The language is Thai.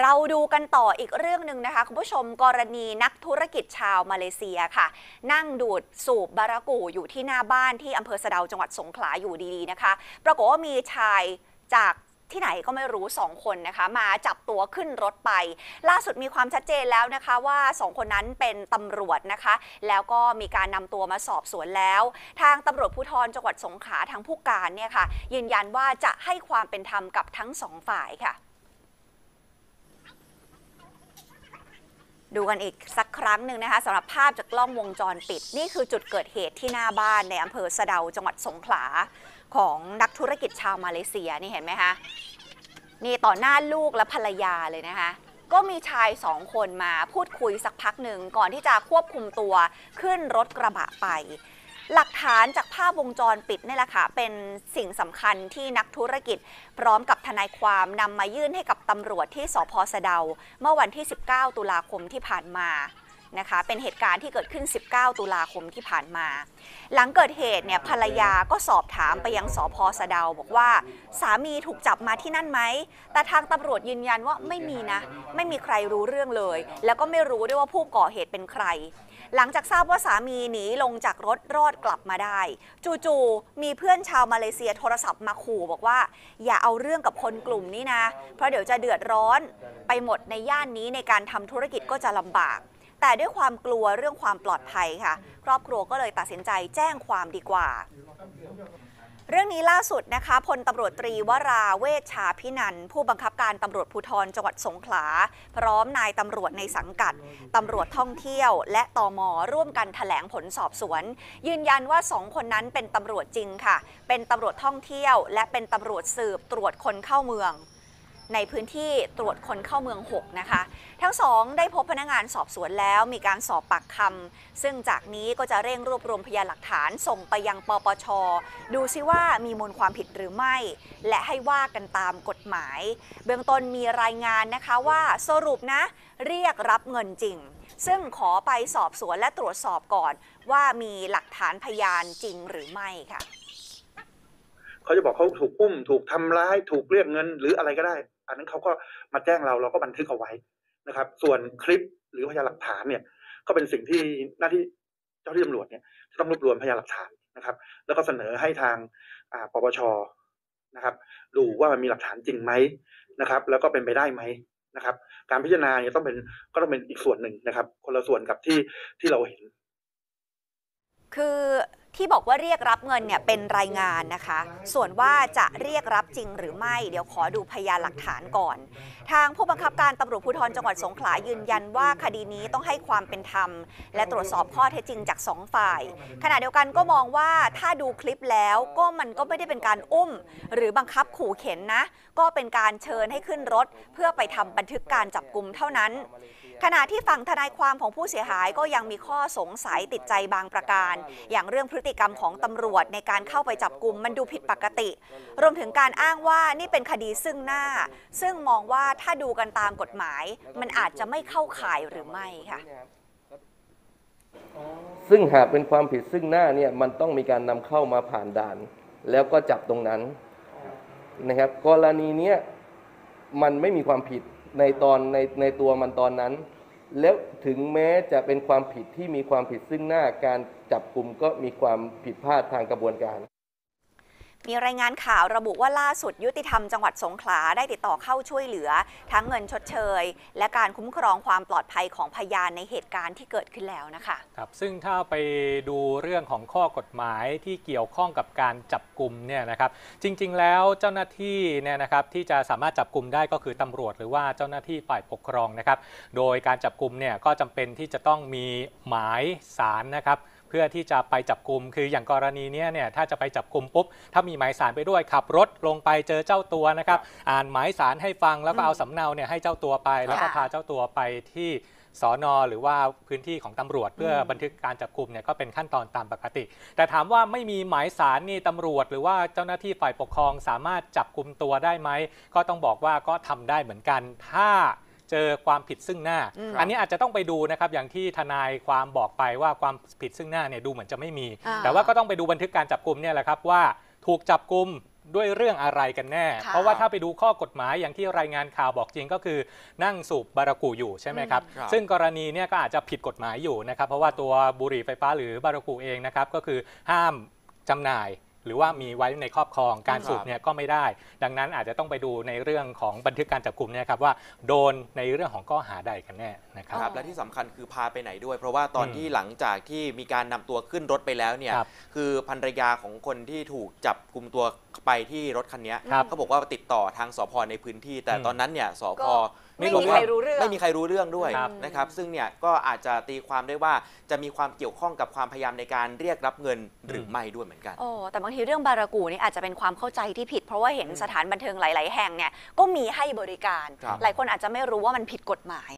เราดูกันต่ออีกเรื่องหนึ่งนะคะ คุณผู้ชมกรณีนักธุรกิจชาวมาเลเซียค่ะ นั่งดูดสูบบารากูอยู่ที่หน้าบ้านที่อำเภอสะเดาจังหวัดสงขลาอยู่ดีๆนะคะ ปรากฏว่ามีชายจากที่ไหนก็ไม่รู้สองคนนะคะ มาจับตัวขึ้นรถไป ล่าสุดมีความชัดเจนแล้วนะคะว่าสองคนนั้นเป็นตำรวจนะคะ แล้วก็มีการนำตัวมาสอบสวนแล้ว ทางตำรวจภูธรจังหวัดสงขลาทางผู้การเนี่ยค่ะ ยืนยันว่าจะให้ความเป็นธรรมกับทั้งสองฝ่ายค่ะ ดูกันอีกสักครั้งหนึ่งนะคะสำหรับภาพจากกล้องวงจรปิด นี่คือจุดเกิดเหตุที่หน้าบ้านในอำเภอสะเดาจังหวัดสงขลาของนักธุรกิจชาวมาเลเซียนี่เห็นไหมคะนี่ต่อหน้าลูกและภรรยาเลยนะคะ ก็มีชายสองคนมาพูดคุยสักพักหนึ่งก่อนที่จะควบคุมตัวขึ้นรถกระบะไป หลักฐานจากภาพวงจรปิดนี่แหละค่ะเป็นสิ่งสำคัญที่นักธุรกิจ พร้อมกับทนายความนำมายื่นให้กับตำรวจที่สพสะเดา เมื่อวันที่ 19 ตุลาคมที่ผ่านมา นะคะ เป็นเหตุการณ์ที่เกิดขึ้น 19 ตุลาคมที่ผ่านมา หลังเกิดเหตุเนี่ยภรรยาก็สอบถามไปยังสพสะเดาบอกว่า สามีถูกจับมาที่นั่นไหม แต่ทางตำรวจยืนยันว่าไม่มีนะ ไม่มีใครรู้เรื่องเลย แล้วก็ไม่รู้ด้วยว่าผู้ก่อเหตุเป็นใคร หลังจากทราบว่าสามีหนีลงจากรถรอดกลับมาได้ จู่ๆมีเพื่อนชาวมาเลเซียโทรศัพท์มาขู่บอกว่า อย่าเอาเรื่องกับคนกลุ่มนี้นะ เพราะเดี๋ยวจะเดือดร้อนไปหมดในย่านนี้ในการทำธุรกิจก็จะลำบาก แต่ด้วยความกลัวเรื่องความปลอดภัยค่ะ ครอบครัวก็เลยตัดสินใจแจ้งความดีกว่า เรื่องนี้ล่าสุดนะคะพลตำรวจตรีวราเวชชาพินัน ผู้บังคับการตำรวจภูธรจังหวัดสงขลา พร้อมนายตำรวจในสังกัดตำรวจท่องเที่ยว และตมร่วมกันถแถลงผลสอบสวน ยืนยันว่าสองคนนั้นเป็นตำรวจจริงค่ะ เป็นตำรวจท่องเที่ยว และเป็นตำรวจสืบตรวจคนเข้าเมือง ในพื้นที่ตรวจคนเข้าเมือง 6 นะคะ ทั้งสองได้พบพนักงานสอบสวนแล้วมีการสอบปากคำซึ่งจากนี้ก็จะเร่งรวบรวมพยานหลักฐานส่งไปยังปปช ดูซิว่ามีมูลความผิดหรือไม่ และให้ว่ากันตามกฎหมาย เบื้องต้นมีรายงานนะคะว่าสรุปนะ เรียกรับเงินจริง ซึ่งขอไปสอบสวนและตรวจสอบก่อน ว่ามีหลักฐานพยานจริงหรือไม่ค่ะ เขาจะบอกเขาถูกอุ้ม ถูกทำร้าย ถูกเรียกเงินหรืออะไรก็ได้ อันนั้นเขาก็มาแจ้งเราเราก็บันทึกเอาไว้นะครับ ส่วนคลิปหรือพยานหลักฐานเนี่ย ก็เป็นสิ่งที่หน้าที่เจ้าหน้าที่ตำรวจเนี่ยต้องรวบรวมพยานหลักฐานนะครับ แล้วก็เสนอให้ทางปปชนะครับ ดูว่ามันมีหลักฐานจริงไหมนะครับ แล้วก็เป็นไปได้ไหมนะครับ การพิจารณาเนี่ยต้องเป็นก็ต้องเป็นอีกส่วนหนึ่งนะครับ คนละส่วนกับที่ที่เราเห็น คือ ที่บอกว่าเรียกรับเงินเนี่ยเป็นรายงานนะคะ ส่วนว่าจะเรียกรับจริงหรือไม่เดี๋ยวขอดูพยานหลักฐานก่อน ทางผู้บังคับการตำรวจภูธรจังหวัดสงขลายืนยันว่าคดีนี้ต้องให้ความเป็นธรรม และตรวจสอบข้อเท็จจริงจากสองฝ่าย ขณะเดียวกันก็มองว่าถ้าดูคลิปแล้วก็มันก็ไม่ได้เป็นการอุ้ม หรือบังคับขู่เข็นนะ ก็เป็นการเชิญให้ขึ้นรถ เพื่อไปทำบันทึกการจับกลุ่มเท่านั้นขณะที่ฝั่งทนายความของผู้เสียหายก็ยังมีข้อสงสัยติดใจบางประการ อย่างเรื่องพฤติกรรมของตำรวจในการเข้าไปจับกลุ่มมันดูผิดปกติ รวมถึงการอ้างว่านี่เป็นคดีซึ่งหน้า ซึ่งมองว่าถ้าดูกันตามกฎหมาย มันอาจจะไม่เข้าข่ายหรือไม่ค่ะซึ่งหากเป็นความผิดซึ่งหน้าเนี่ยมันต้องมีการนำเข้ามาผ่านด่าน แล้วก็จับตรงนั้นนะครับกรณีเนี้ยมันไม่มีความผิดในตอนในในตัวมันตอนนั้น แล้วถึงแม้จะเป็นความผิดที่มีความผิดซึ่งหน้าการจับกลุ่มก็มีความผิดพลาดทางกระบวนการ มีรายงานข่าวระบุว่าล่าสุดยุติธรรมจังหวัดสงขลาได้ติดต่อเข้าช่วยเหลือ ทั้งเงินชดเชย และการคุ้มครองความปลอดภัยของพยานในเหตุการณ์ที่เกิดขึ้นแล้วนะคะครับซึ่งถ้าไปดูเรื่องของข้อกฎหมายที่เกี่ยวข้องกับการจับกลุ่มเนี่ยนะครับ จริง ๆ แล้วเจ้าหน้าที่เนี่ยนะครับที่จะสามารถจับกลุ่มได้ก็คือตำรวจ หรือว่าเจ้าหน้าที่ฝ่ายปกครองนะครับ โดยการจับกลุ่มเนี่ยก็จำเป็นที่จะต้องมีหมายสารนะครับ เพื่อที่จะไปจับกลุ่มคืออย่างกรณีเนี้ยเนี่ยถ้าจะไปจับกลุ่มปุ๊บถ้ามีหมายสารไปด้วยขับรถลงไปเจอเจ้าตัวนะครับอ่านหมายสารให้ฟังแล้วก็เอาสำเนาเนี่ยให้เจ้าตัวไป แล้วก็พาเจ้าตัวไปที่สอนอหรือว่าพื้นที่ของตำรวจเพื่อบันทึกการจับกลุ่มเนี่ยก็เป็นขั้นตอนตามปกติ แต่ถามว่าไม่มีหมายสารนี่ตำรวจ หรือว่าเจ้าหน้าที่ฝ่ายปกครองสามารถจับกลุ่มตัวได้ไหมก็ต้องบอกว่าก็ทำได้เหมือนกันถ้า เจอความผิดซึ่งหน้าอืมอันนี้อาจจะต้องไปดูนะครับอย่างที่ทนายความบอกไปว่าความผิดซึ่งหน้าเนี่ยดูเหมือนจะไม่มีอ่าแต่ว่าก็ต้องไปดูบันทึกการจับกลุ่มเนี่ยแหละครับว่าถูกจับกลุ่มด้วยเรื่องอะไรกันแน่ค่ะเพราะว่าถ้าไปดูข้อกฎหมายอย่างที่รายงานข่าวบอกจริงก็คือนั่งสูบบารากูอยู่ใช่ไหมครับครับ ซึ่งกรณีเนี่ยก็อาจจะผิดกฎหมายอยู่นะครับ เพราะว่าตัวบุหรี่ไฟฟ้าหรือบารากูเองนะครับก็คือห้ามจำหน่าย หรือว่ามีไว้ในครอบครองการสูบเนี่ยก็ไม่ได้ ดังนั้นอาจจะต้องไปดูในเรื่องของบันทึกการจับกลุ่มเนี่ยครับว่าโดนในเรื่องของข้อหาใดกันแน่นะครับครับและที่สำคัญคือพาไปไหนด้วย เพราะว่าตอนอืมที่หลังจากที่มีการนำตัวขึ้นรถไปแล้วเนี่ยครับคือภรรยาของคนที่ถูกจับกลุ่มตัว ไปที่รถคันนี้ครับเขาบอกว่าติดต่อทางสพในพื้นที่ แต่อืมตอนนั้นเนี่ยสพก็ไม่บอมีกใคว่ารรู้เรื่องไม่มีใครรู้เรื่องด้วยครับนะครับ ซึ่งเนี่ยก็อาจจะตีความได้ว่าจะมีความเกี่ยวข้องกับความพยายามในการเรียกรับเงินหรือไม่ด้วยเหมือนกัน โอ้แต่บางทีเรื่องบารากูนี่อาจจะเป็นความเข้าใจที่ผิด เพราะว่าเห็นสถานบันเทิงหลาย ๆ แห่งเนี่ยก็มีให้บริการ ครับ หลายคนอาจจะไม่รู้ว่ามันผิดกฎหมาย